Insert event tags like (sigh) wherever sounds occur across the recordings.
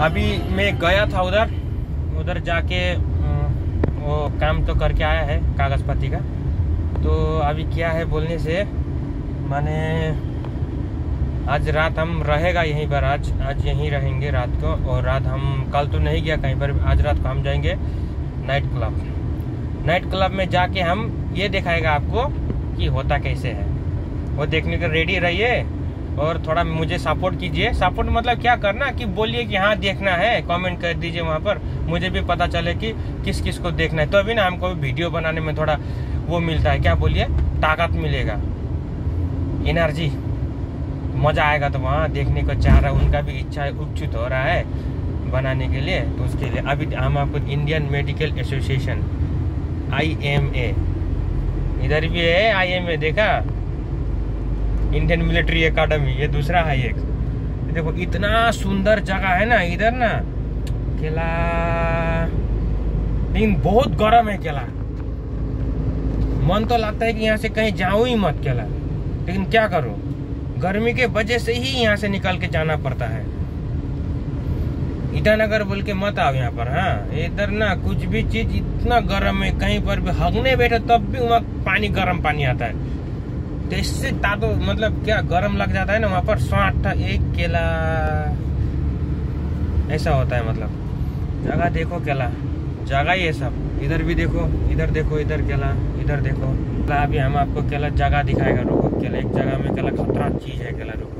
अभी मैं गया था उधर उधर जाके वो काम तो करके आया है कागज़ पत्ती का। तो अभी क्या है बोलने से, माने आज रात हम रहेगा यहीं पर, आज आज यहीं रहेंगे रात को, और रात हम, कल तो नहीं गया कहीं पर, आज रात को हम जाएँगे नाइट क्लब नाइट क्लब में जाके हम ये दिखाएगा आपको कि होता कैसे है। वो देखने के रेडी रहिए। और थोड़ा मुझे सपोर्ट कीजिए। सपोर्ट मतलब क्या करना कि बोलिए कि हाँ देखना है। कमेंट कर दीजिए वहाँ पर। मुझे भी पता चले कि किस किस को देखना है। तो अभी ना हमको वीडियो बनाने में थोड़ा वो मिलता है। क्या बोलिए? ताकत मिलेगा। एनर्जी मज़ा आएगा तो वहाँ देखने को चाह रहा है। उनका भी इच्छा उत्सुक हो रहा है बनाने के लिए तो उसके लिए। अभी हम आपको Indian medical association I M A इधर भी है आई एम ए देखा? इंडियन मिलिट्री एकेडमी ये दूसरा है एक। देखो, इतना सुंदर जगह है ना, इधर ना, केला। लेकिन बहुत गर्म है केला। मन तो लगता है कि यहाँ से कहीं जाऊँ ही मत केला। लेकिन क्या करो? गर्मी के वजह से ही यहाँ से निकल के जाना पड़ता है। ईटानगर बोल के मत आओ यहाँ पर हाँ। इधर ना कुछ भी चीज़ इतना गर्म है, कहीं पर भी हगने बैठे तब भी वहाँ पानी, गर्म पानी आता है। तो इससे तातो मतलब क्या गर्म लग जाता है ना, वहाँ पर स्वाट एक केला। ऐसा होता है मतलब। जगह देखो केला। जगह ही है सब। इधर भी देखो, इधर देखो, इधर केला, इधर देखो। अभी हम आपको केला जगह दिखाएगा। रुको, केला एक जगह में केला खतरा चीज़ है केला, रुको।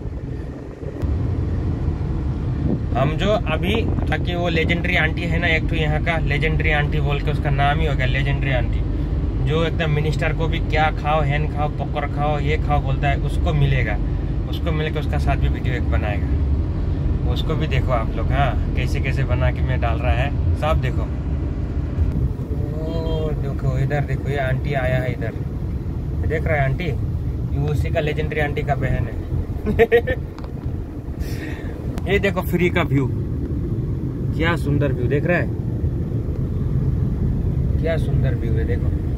हम जो अभी, ताकि वो लेजेंडरी आंटी है ना, एक तो यहाँ का लेजेंडरी आंटी बोल के उसका नाम ही हो गया लेजेंडरी आंटी जो एकदम मिनिस्टर को भी क्या खाओ हैन खाओ, पकड़ खाओ, ये खाओ बोलता है, उसको मिलेगा। उसको मिल के उसका साथ भी वीडियो एक बनाएगा। उसको भी देखो आप लोग हाँ कैसे कैसे बना के मैं डाल रहा है, सब देखो। ओ, देखो, इधर देखो, ये आंटी आया है इधर। देख रहा है आंटी ये उसी का लेजेंडरी आंटी का बहन है। (laughs) ये देखो फ्री का व्यू क्या सुंदर व्यू देख रहा है? क्या सुंदर व्यू है, देखो।